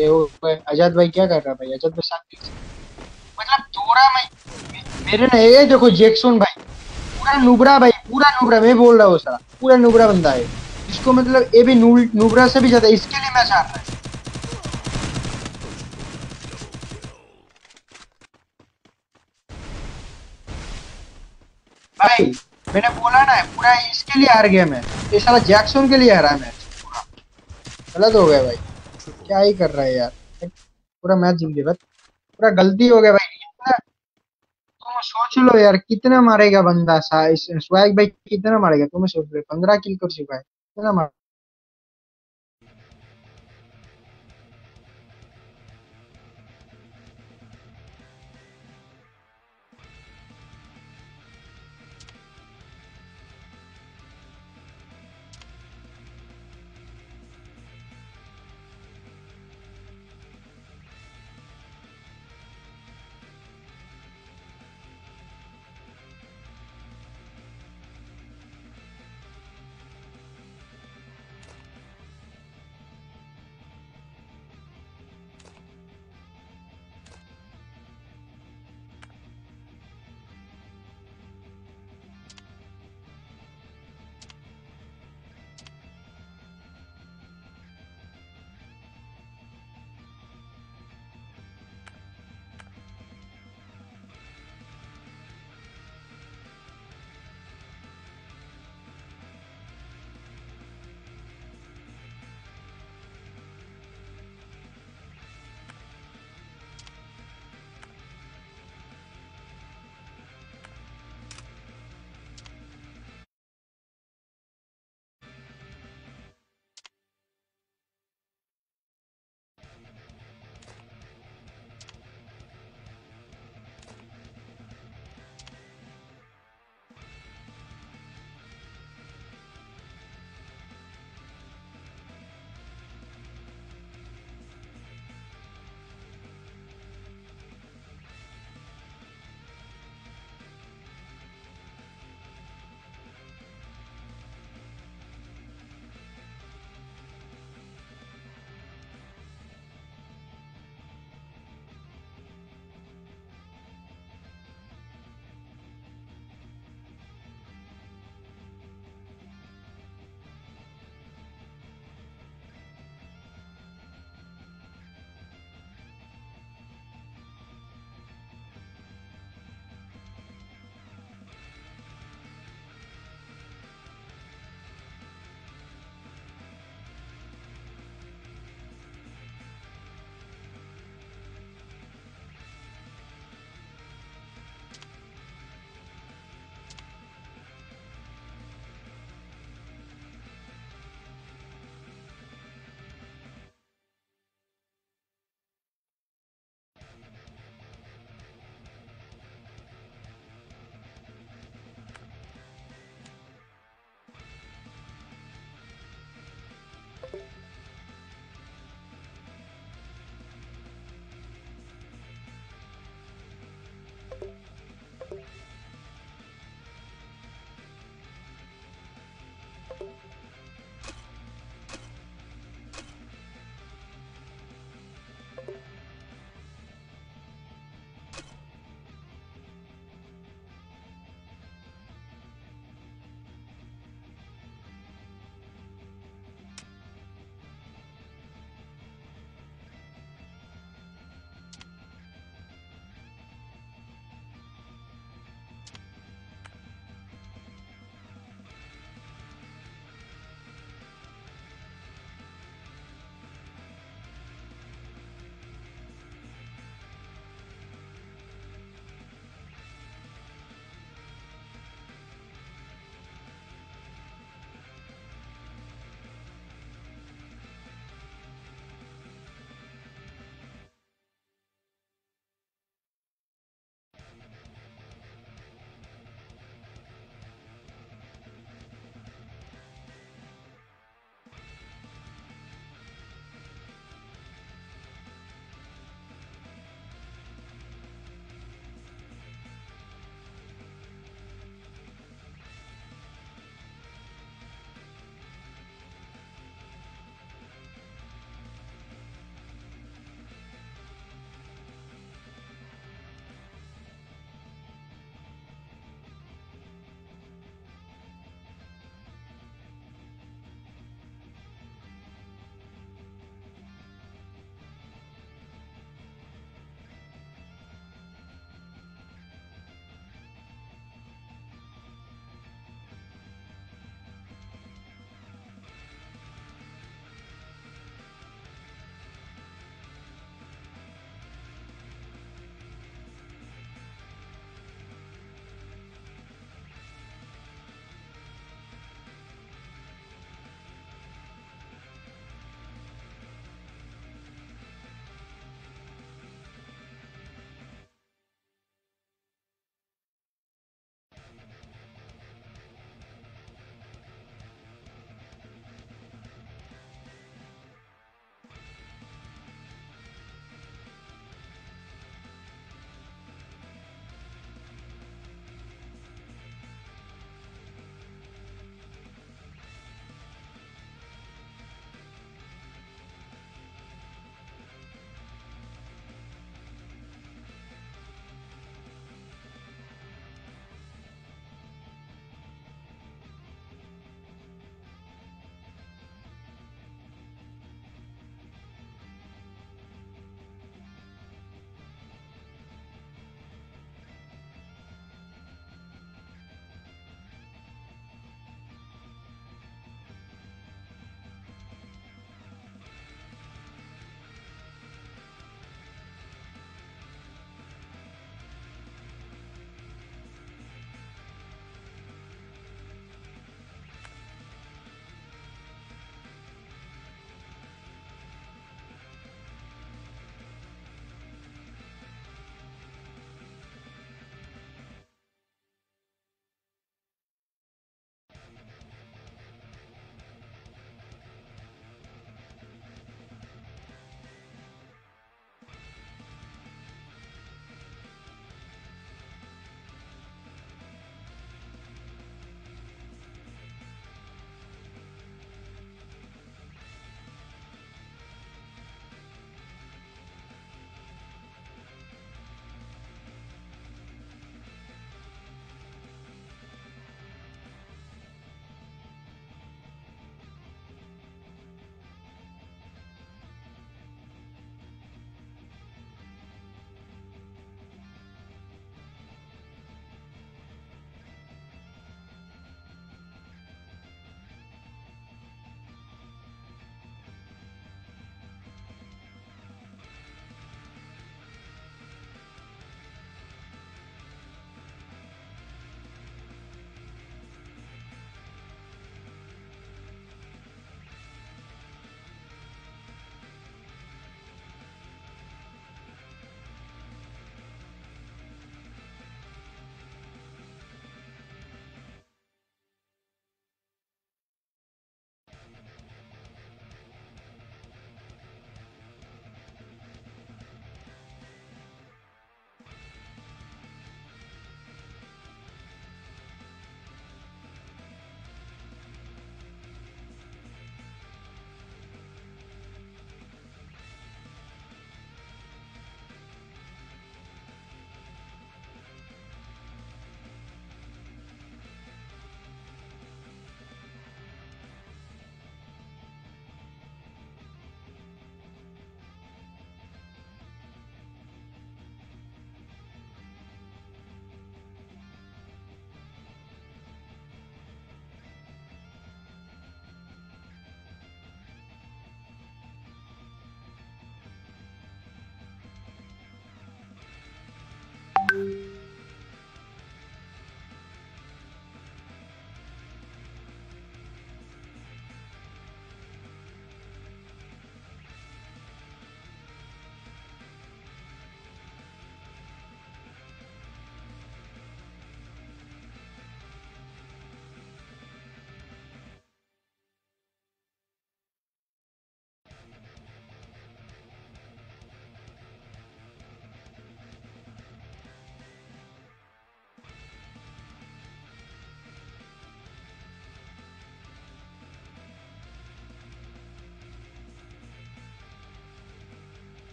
वो आज़ाद भाई क्या कर रहा भाई? आज़ाद भाई साथ मतलब थोड़ा मैं मेरे ना ये देखो जैक्सन भाई। पूरा नुबरा भाई, पूरा नुबरा, मैं बोल रहा हूँ सारा पूरा नुबरा बंदा है। इसको मतलब ये भी नुबरा से भी ज़्यादा इसके लिए मैं चाह रहा है। भाई मैंने बोला ना, पूरा इसके लिए हार गया मैं। ये सारा जैक्सन के लिए हारा मैच, पूरा। गलत हो गया भाई। क्या ही कर रहा है यार। पूरा मैच जीत गया पूरा गलती हो गया भाई। इतना तुम सोच लो यार, कितना मारेगा बंदा सा स्वैग भाई कितना मारेगा? तुम्हें सोच लो, पंद्रह किल कर चुका है। कितना मार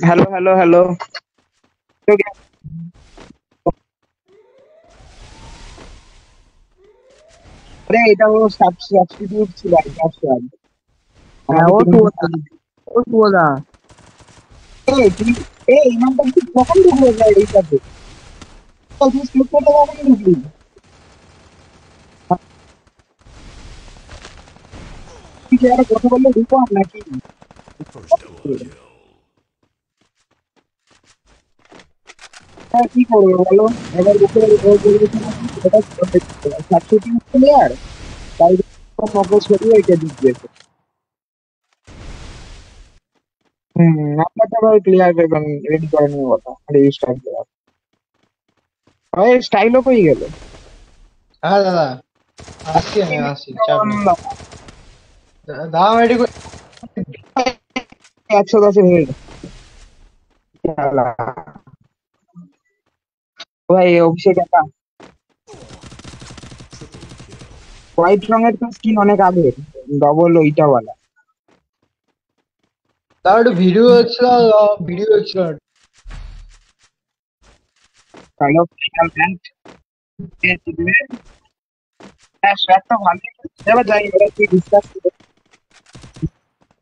হ্যালো হ্যালো হ্যালো আরে এটা ও সাবস্টিটিউট ছিল পাসওয়ার্ড হ্যাঁ ও তো ও তো বলা এই তুই এই নামটা কি কখন ঢুকলো না এইটাতে ও তুই স্কিপ করতে কখন ঢুকলি তুই কি আরে কথা বললে ঢুকো নাকি হ্যাঁ কি করবো বলো এবার বুকে ও বলবে কি এটা সাবস্টিটিউট প্লেয়ার তাই মগজ ছড়িয়ে এটা দিচ্ছে হুম নাম্বারটা ভাই ক্লিয়ার করবেন রেডি করে নিয়ে কথা রেজিস্টার দেওয়া ভাই স্টাইলও কই গেল হ্যাঁ দাদা আসছি আমি আসছি চাপ দাম এটি ভাই অফিসে টাকা হোয়াইট রঙের অনেক আগে। ডবল ওইটা বলা একটু ভিডিও হচ্ছিল ভিডিও হচ্ছিল হ্যাঁ স্যার ভালো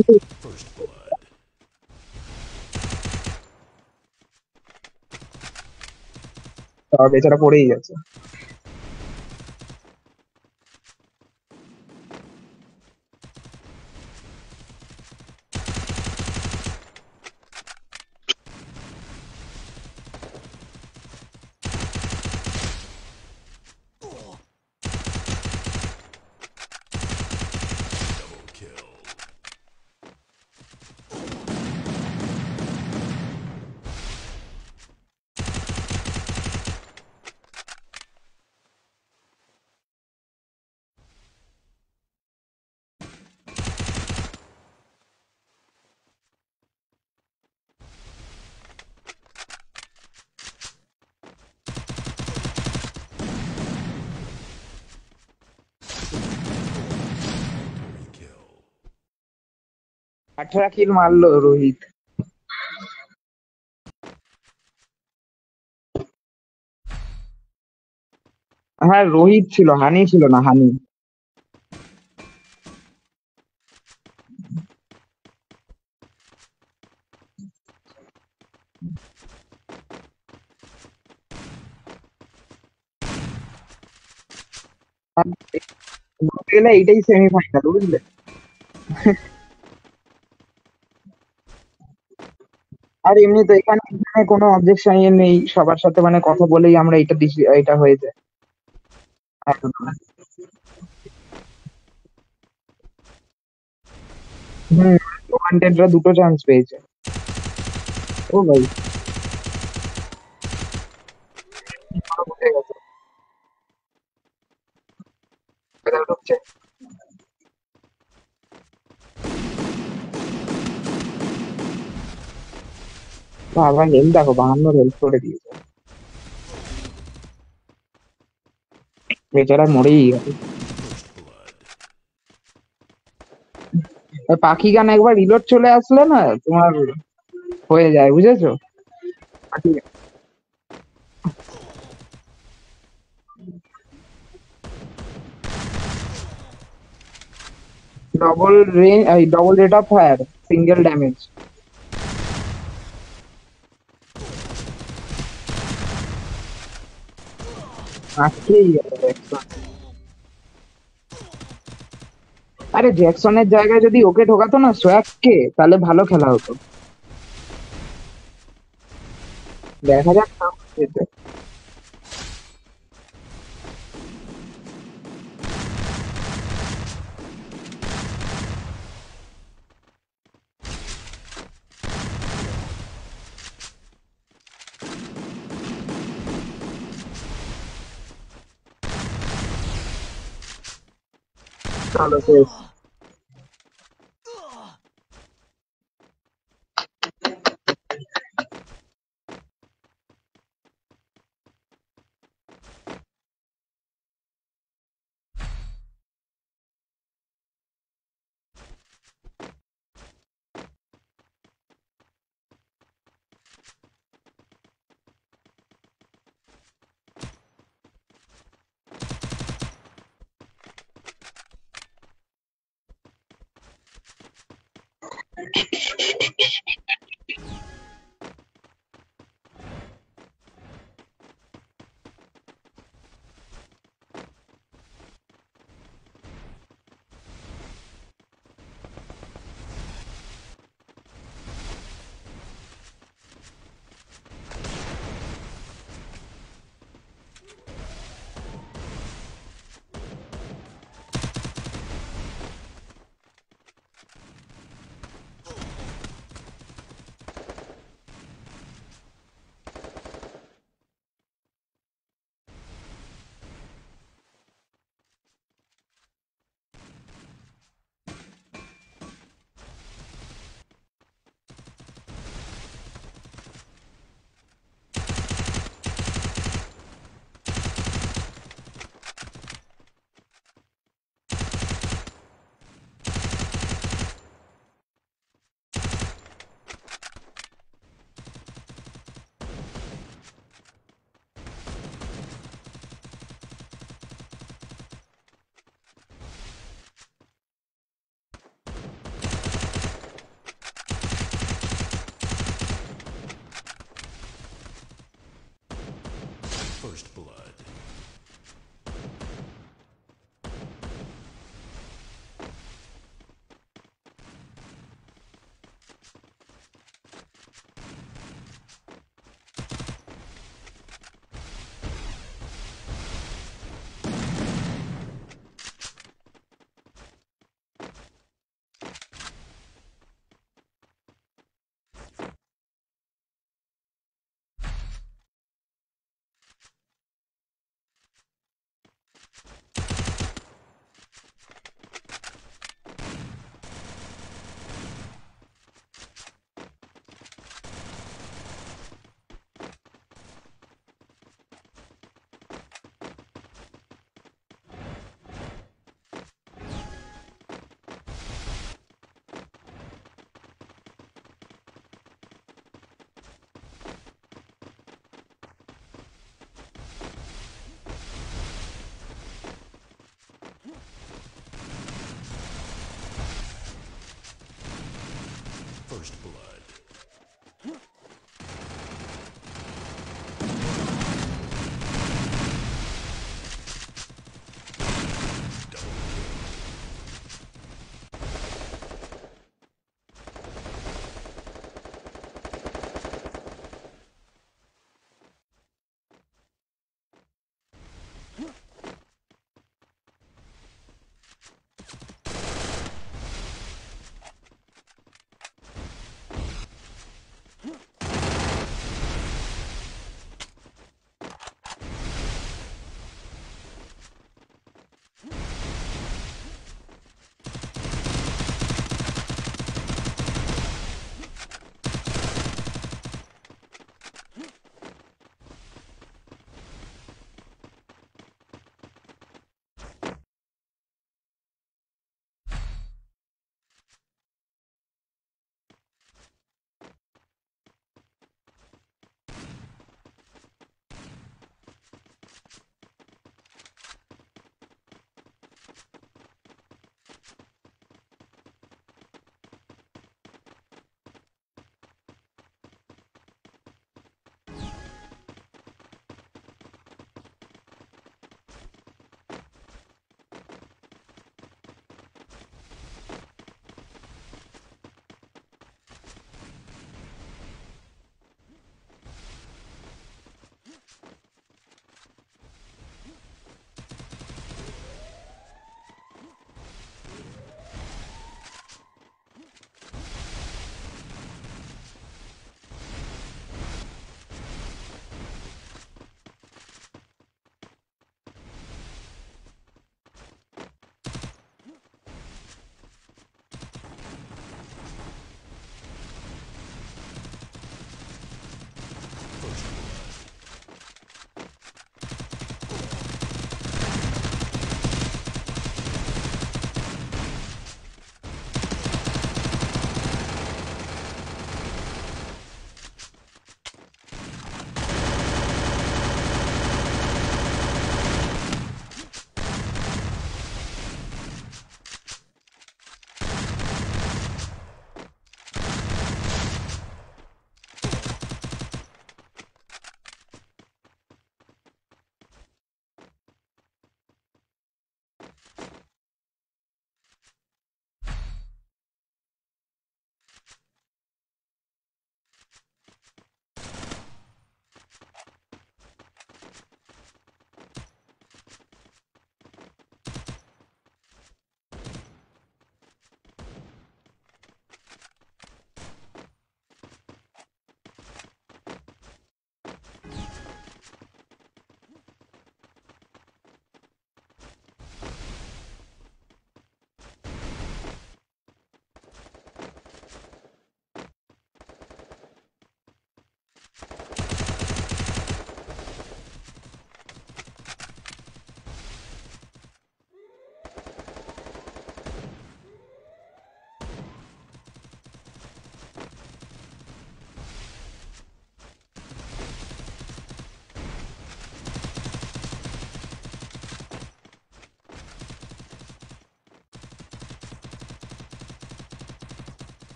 First blood. বেচারা পড়েই গেছে আঠারো কিল মারলো রোহিত হ্যাঁ রোহিত ছিল হানি ছিল না হানি এইটাই সেমিফাইনাল বুঝলে? আর এমনি তো এখানে কোনো অবজেকশন নেই, সবার সাথে মানে কথা বলেই আমরা এটা এটা হয়ে যায়। হুম ওয়ান্টেডরা দুটো চান্স পেয়েছে ও ভাই ঢুকছে। বাবা দেখো বাহান্ন হেল্প করে দিয়েছে বেচারা মরেই গেছে পাখি গান একবার রিলোড চলে আসলে না তোমার হয়ে যায় বুঝেছ। Double range double rate of fire single damage আজকেই আরে জ্যাকসনের জায়গায় যদি ওকে ঢোকাতো না সোয়াককে তাহলে ভালো খেলা হতো। দেখা যাক Oh.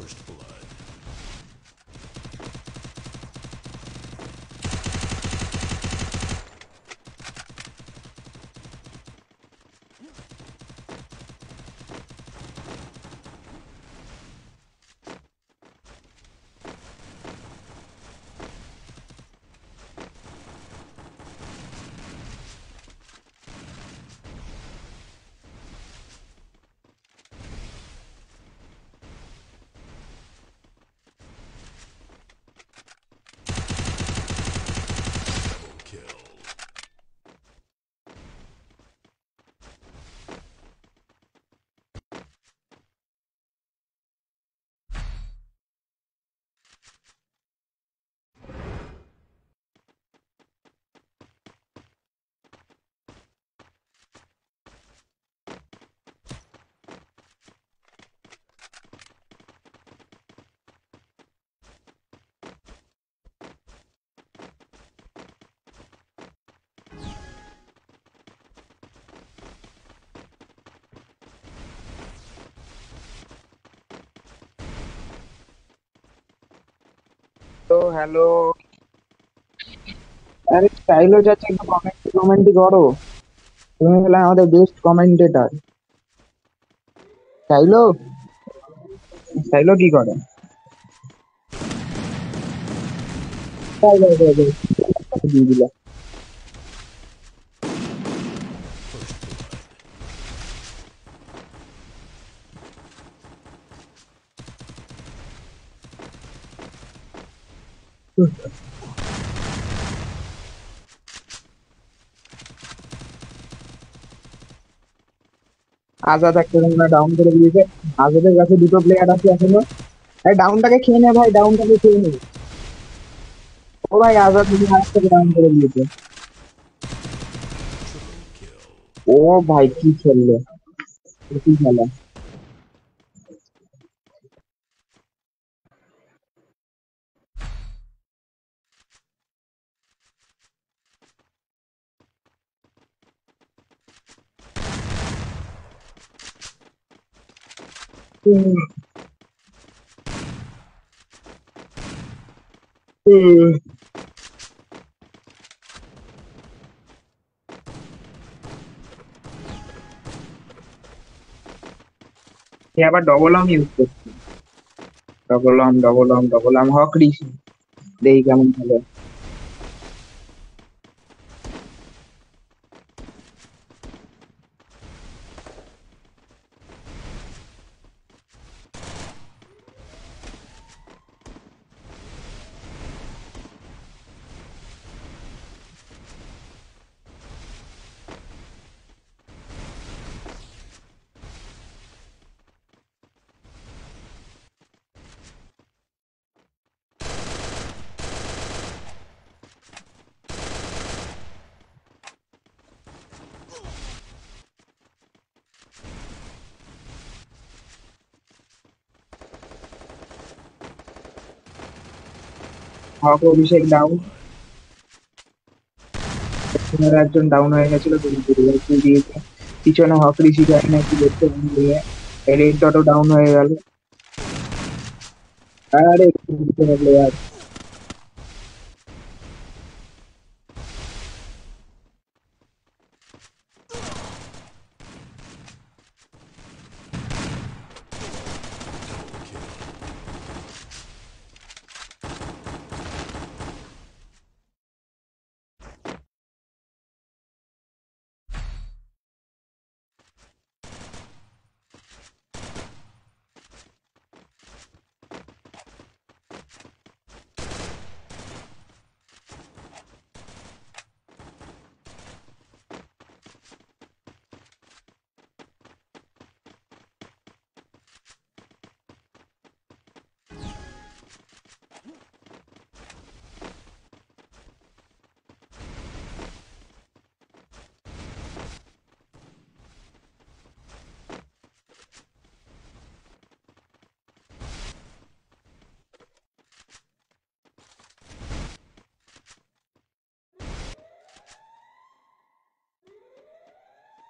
First blood. Hello hello. আরে চাইলেও যাচ্ছে একটু কমেন্ট কমেন্টই করো। তুমি হলে আমাদের বেস্ট কমেন্টেটর চাইলো চাইলো কি করে? দিয়ে দিলা আজাদ একটা ডাউন করে দিয়েছে। আজাদের কাছে দুটো প্লেয়ার আছে এখনও। এই ডাউনটাকে খেয়ে নে ভাই ডাউনটাকে খেয়ে নে। ও ভাই আজাদ তুমি আজকে ডাউন করে দিয়েছে। ও ভাই, কি খেললে? কি খেলা? Mm. আবার ডবল আম ইউজ করছি ডবল আম ডবল আম ডবল আম হক দেখি কেমন হবে হক অভিষেক ডাউন একজন ডাউন হয়ে গেছিল দিয়েছে পিছনে হক ঋষি যায় না দেখতে দিয়ে। রেড ডটও ডাউন হয়ে গেল। আরে প্লেয়ার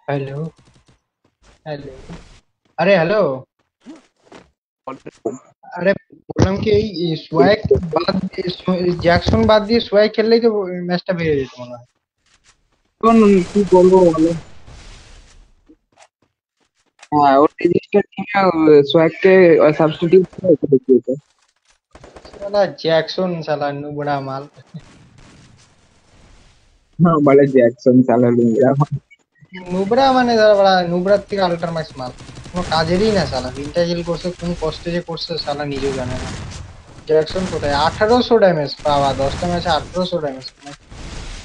हेलो हेलो अरे हेलो আরে বললাম কি এই সোয়াগ বাদ দিয়ে জ্যাকসন বাদ দিয়ে সোয়াগ খেললেই তো ম্যাচটা বেড়ে যেত মনে হয় এখন কি করবো বলো হ্যাঁ ওর রেজিস্টার টিমে সোয়াগকে সাবস্টিটিউট করে রেখে দিয়েছে শালা জ্যাকসন শালা নুবড়া মাল হ্যাঁ বলে জ্যাকসন চালালো এরা নুবরা মানে ধর বড়া নুবরার থেকে আল্ট্রা ম্যাক্স মাল। কোনো কাজেরই না শালা। ভিন্টাজেল করছে কোন কষ্টে যে করছে শালা নিজেও জানে না। জ্যাকসন কোথায়? আঠারোশো ড্যামেজ পাওয়া দশটা ম্যাচে আঠারোশো ড্যামেজ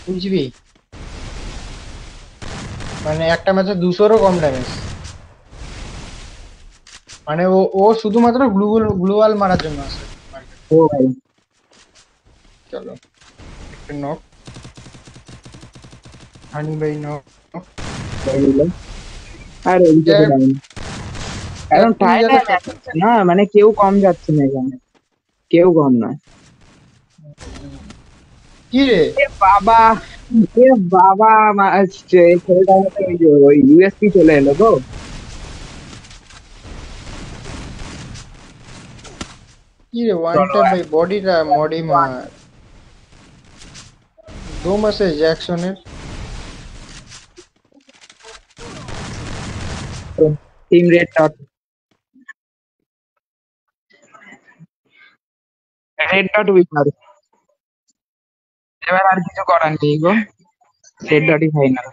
বুঝবি মানে একটা ম্যাচে দুশোরও কম ড্যামেজ মানে ও ও শুধুমাত্র গ্লুগুল গ্লুয়াল মারার জন্য আছে ও ভাই। চলো একটা নক হানি ভাই নক? আর ওইদিকে তো যাক- যায়নি। এখন যাক, টাইম তুমি যাতে না মানে কেউ কম যাচ্ছে না এখানে কেউ কম নয় কি রে এ বাবা এ বাবা মা- আসছে, এই ছেলেটার মধ্যে ওই যে ওই ইউএসপি চলে এলো গো কি রে ওয়ান ট্যাপ ভাই বডিটা মডি মার দো মাসে জ্যাকসনের team red dot red dot winner এবার আর কিছু করার নেই গো রেড ডটই ফাইনাল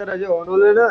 তারা যে অন হলে না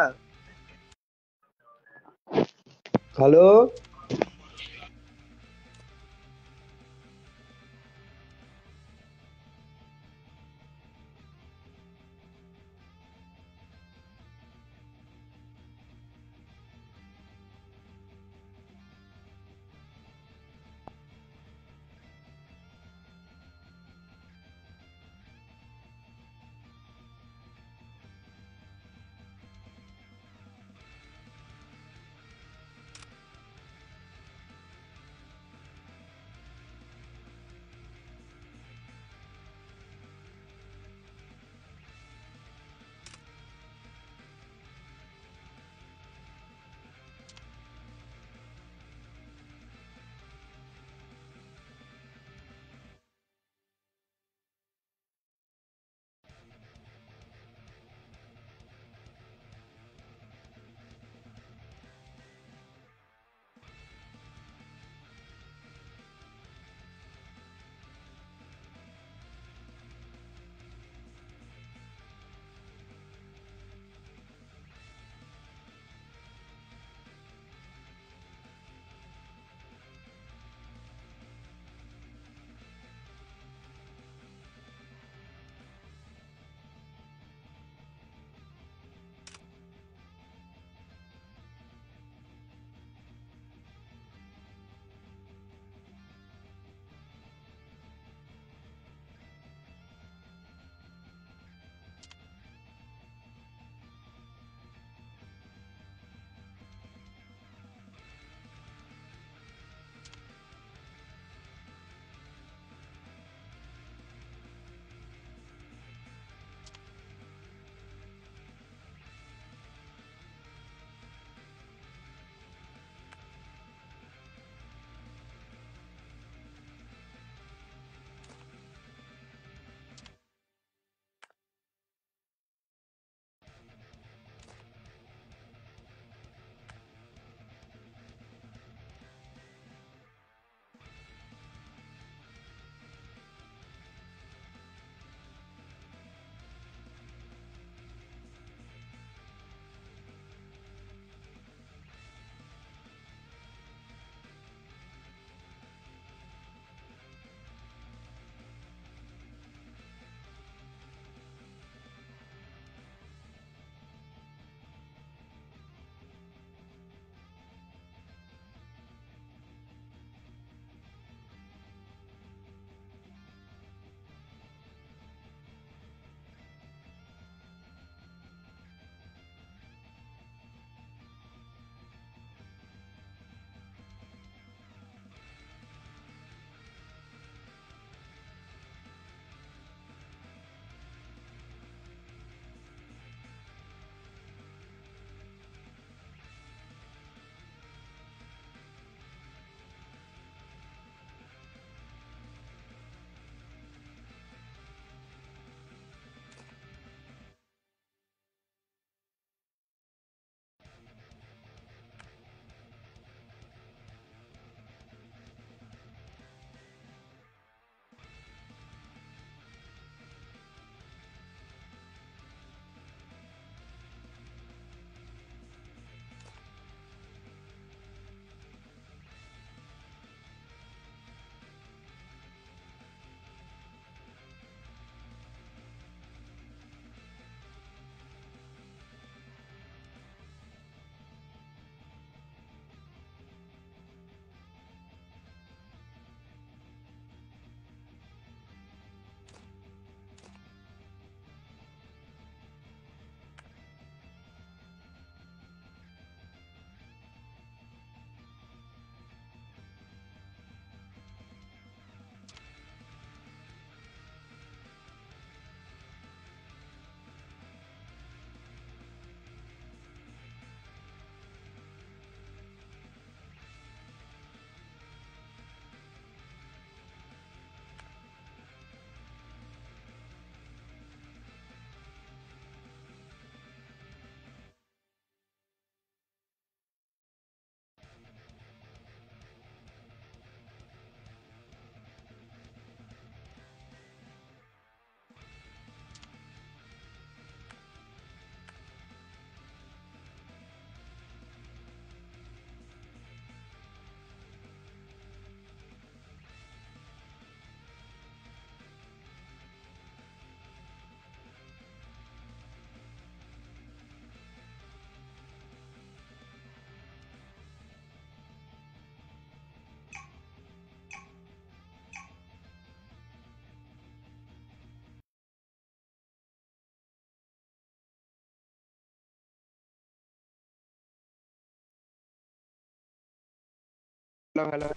হ্যালো হ্যালো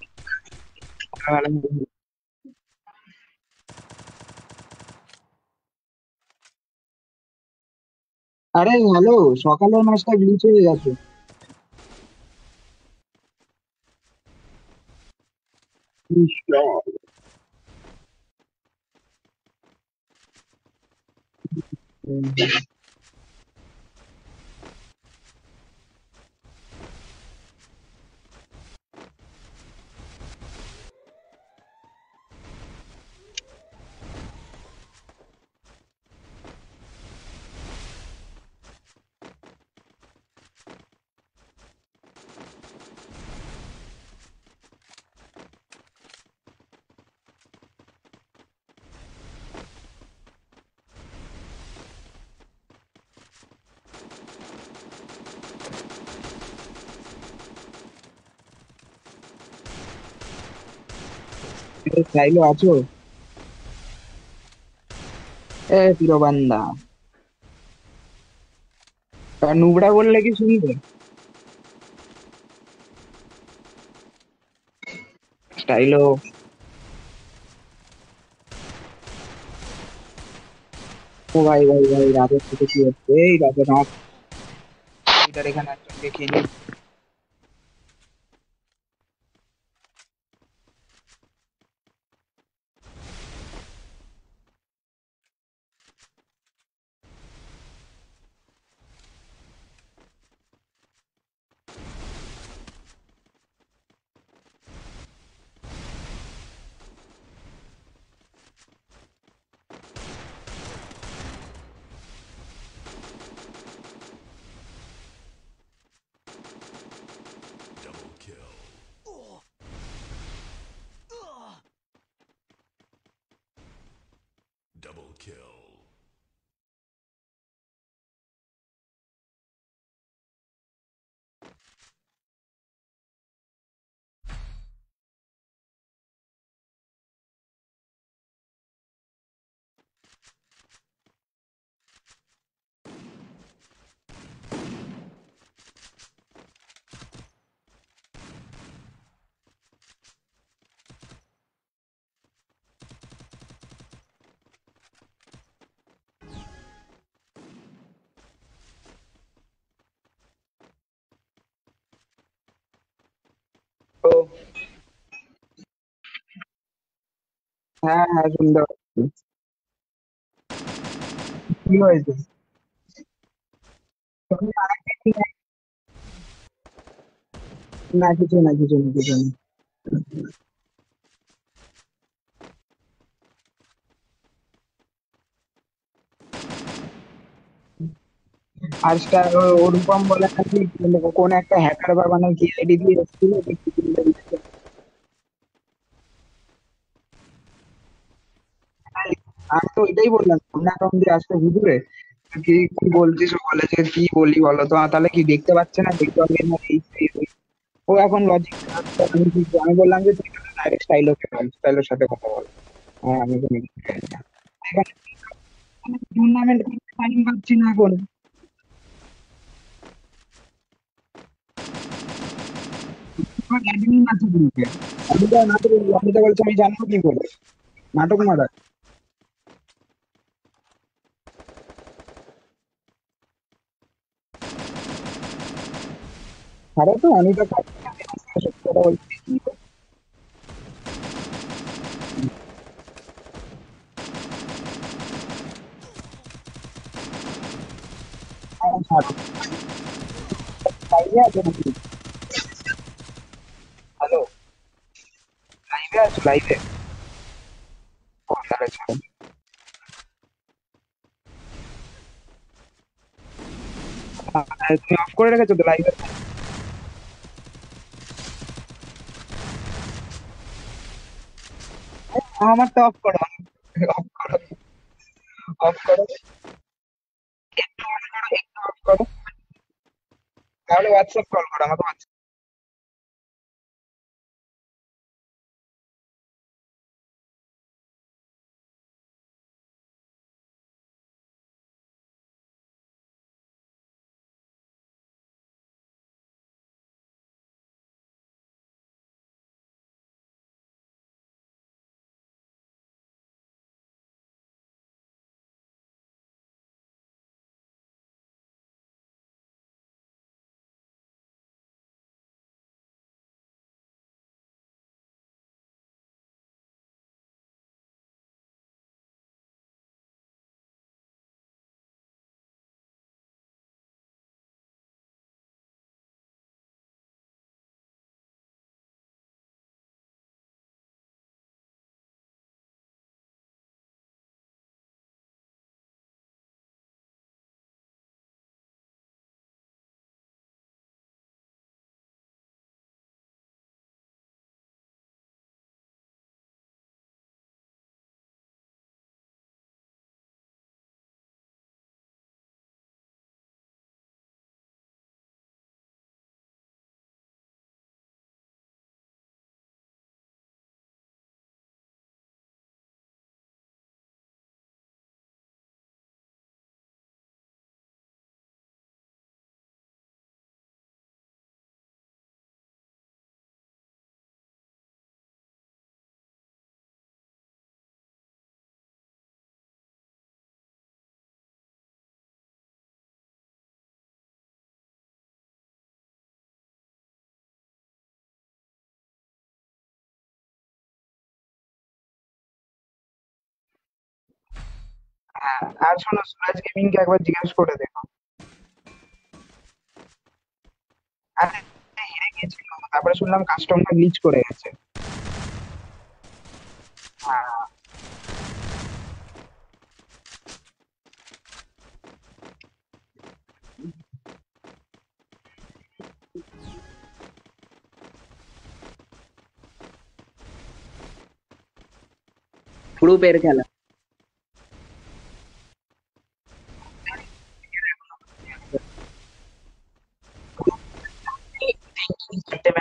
হ্যালো হ্যালো আরে হ্যালো সকালের ম্যাচটা গ্লিচ হয়ে গেছে চাইলো আছো? এ পিরোবান্দা নুবড়া বললে কি শুনবে? স্টাইলো ও ভাই ভাই ভাই রাতের থেকে কি হচ্ছে? এই রাতে রাত এখানে একজন দেখে নি Double kill. Double kill. ও হ্যাঁ হ্যাঁ শুনতে পাচ্ছি কি হয়েছে না, কিছু না কিছু না কিছু না। আর অনুপম বলে নাকি, কোন একটা হ্যাকার বা মানে আইডি দিয়ে এসেছিল? আমি তো এটাই বললাম, সামনে অ্যাকাউন্ট দিয়ে আসতে হুজুরে কি কি বলছিস যে কি বলি বলো তো? তাহলে কি দেখতে পাচ্ছে না? দেখতে পাবে না এই। ও এখন লজিক আমি বললাম যে তুই ডাইরেক্ট স্টাইলোকে বল স্টাইলোর সাথে কথা বল। হ্যাঁ আমি তো টুর্নামেন্ট টাইম পাচ্ছি না এখন। আমি তো আমি জানব কি করে। নাটক মারা আরে তো, আমি তো হ্যালো। লাইভে আছো? লাইভে কোথায় তুমি অফ করে রেখেছো তো লাইভে আমার তো অফ করো অফ করো অফ করো একটু অফ করো একটু অফ করো তাহলে হোয়াটসঅ্যাপ কল করো আমাকে হ্যাঁ আর শোনো সুরাজ গেমিং কে একবার জিজ্ঞেস করে দেখো। হেরে গেছিল তারপরে শুনলাম কাস্টমটা গ্লিচ করে গেছে। হ্যাঁ। খেলা।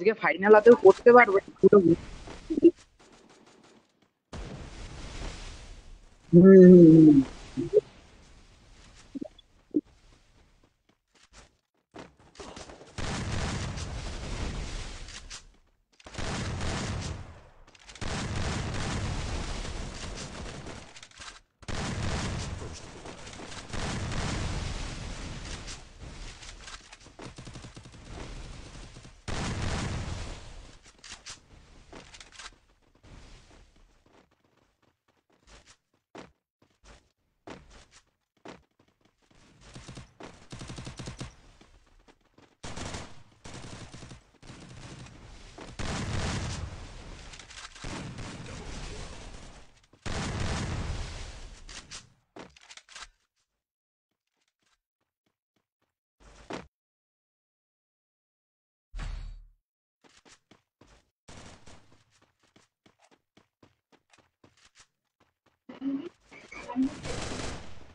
আজকে ফাইনাল হাতেও করতে পারবে পুরো হুম হুম হুম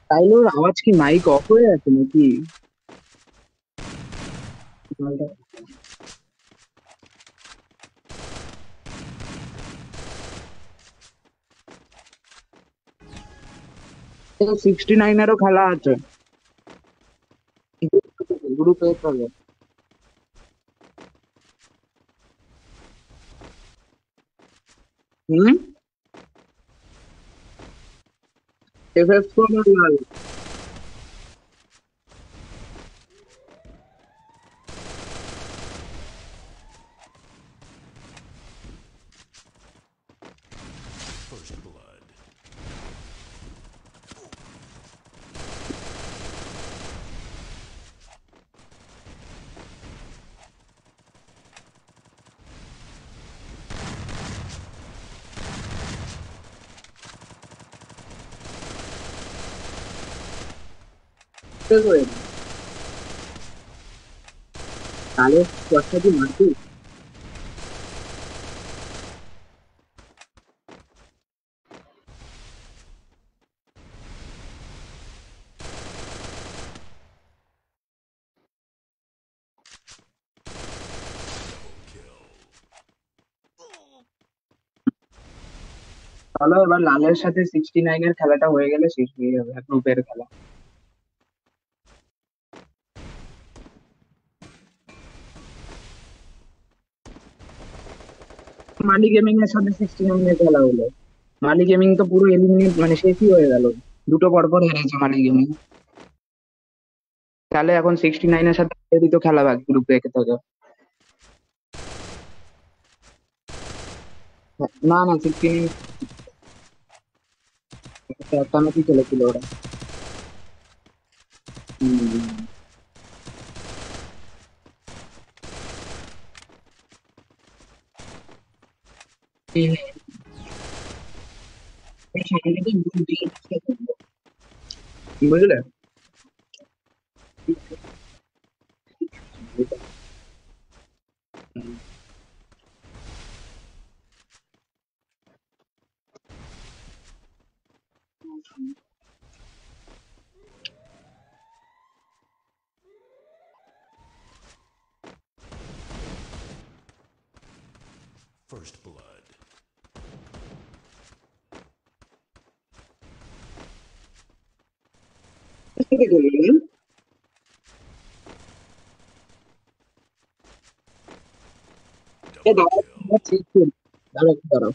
তাইলে ওর আওয়াজ কি মাইক অফ হয়ে আছে নাকি সিক্সটি নাইনেরও খেলা আছে গ্রুপে চলে Esa es forma তাহলে এবার লালের সাথে সিক্সটি নাইনের খেলাটা হয়ে গেলে শেষ হয়ে যাবে গ্রুপের খেলা। মালি গেমিং এর সাথে সিক্সটি নাইনের খেলা হলো। মালি গেমিং তো পুরো এলিমিনেট মানে শেষই হয়ে গেল। দুটো পরপর হেরেছে মালি গেমিং তাহলে এখন সিক্সটি নাইনের সাথে অলরেডি তো খেলা বাকি গ্রুপে থেকে। না না সিক্সটি নাইন একটা ম্যাচই খেলেছিল ওরা। ừ. mới là Thank you. specifically Double yeah, that, that's it. That better.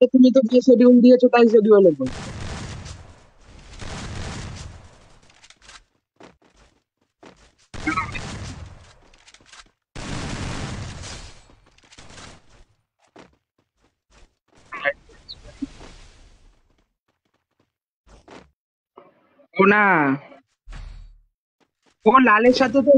तो तुम्हें तो ये शेड्यूल दिया छोटा ही शेड्यूल है না। ও লালের সাথে তো